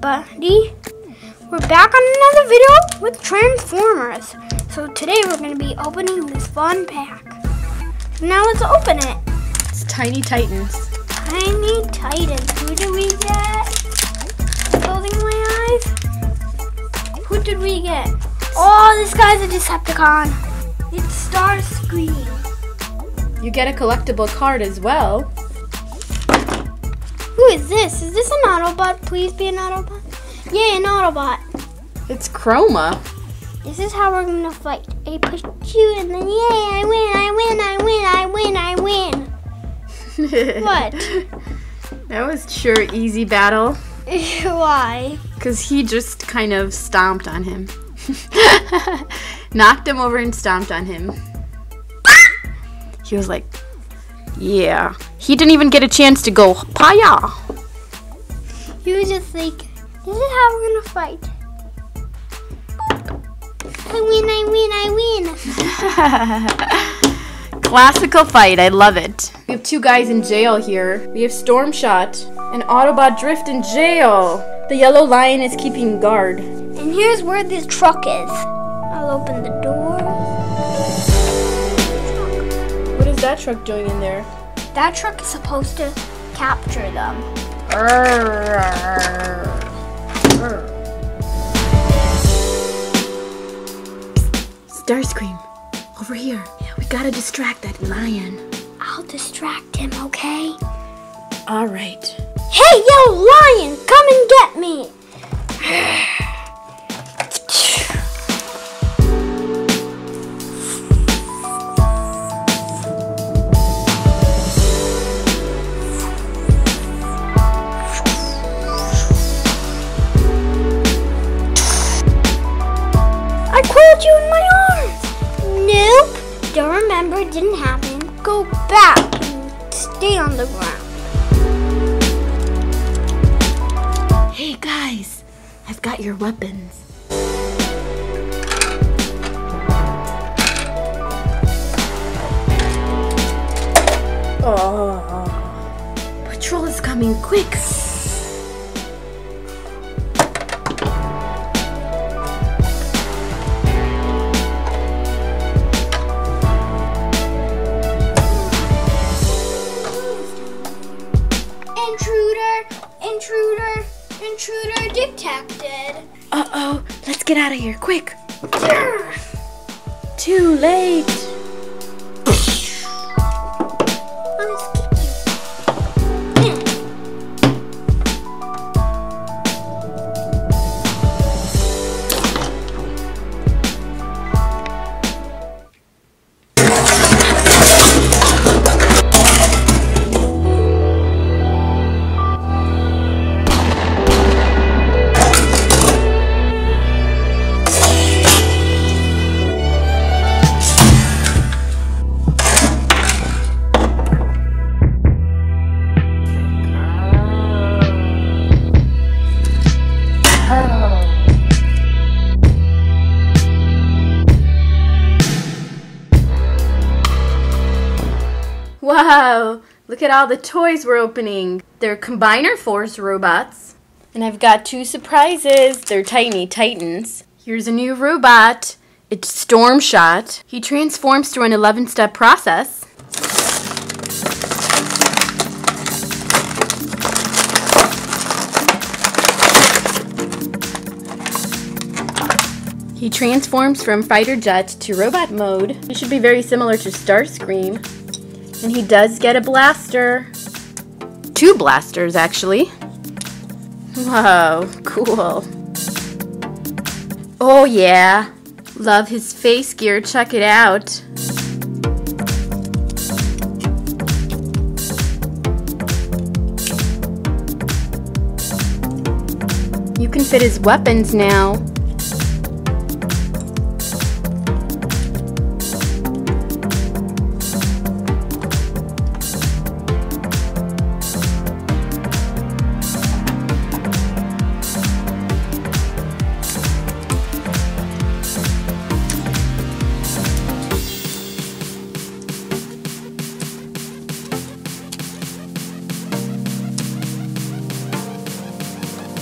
everybody. We're back on another video with Transformers. So today we're going to be opening this fun pack. Now let's open it. It's Tiny Titans. Tiny Titans. Who did we get? Closing my eyes. Who did we get? Oh, this guy's a Decepticon. It's Starscream. You get a collectible card as well. Who is this? Is this an Autobot? Please be an Autobot. Yay, an Autobot. It's Chromia. This is how we're gonna fight. I push you and then yay, I win, I win, I win, I win, I win. What? That was sure easy battle. Why? Because he just kind of stomped on him. Knocked him over and stomped on him. Ah! He was like, yeah. He didn't even get a chance to go, paya. He was just like, this is how we're gonna fight. I win, I win, I win. Classical fight, I love it. We have two guys in jail here. We have Storm Shot and Autobot Drift in jail. The yellow lion is keeping guard. And here's where this truck is. I'll open the door. What is that truck doing in there? That truck is supposed to capture them. Starscream, over here. Yeah, we gotta distract that lion. I'll distract him, okay? All right. Hey, yo, lion, come and get me. Don't it didn't happen. Go back and stay on the ground. Hey guys, I've got your weapons. Oh, patrol is coming quick. Intruder detected. Uh oh, let's get out of here quick. Too late. Wow, look at all the toys we're opening. They're Combiner Force robots. And I've got two surprises. They're Tiny Titans. Here's a new robot. It's Storm Shot. He transforms through an 11 step process. He transforms from fighter jet to robot mode. He should be very similar to Starscream. And he does get a blaster. Two blasters, actually. Whoa, cool. Oh, yeah. Love his face gear. Check it out. You can fit his weapons now.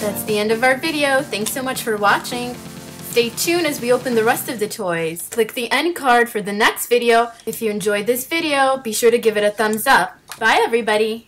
That's the end of our video. Thanks so much for watching. Stay tuned as we open the rest of the toys. Click the end card for the next video. If you enjoyed this video, be sure to give it a thumbs up. Bye everybody!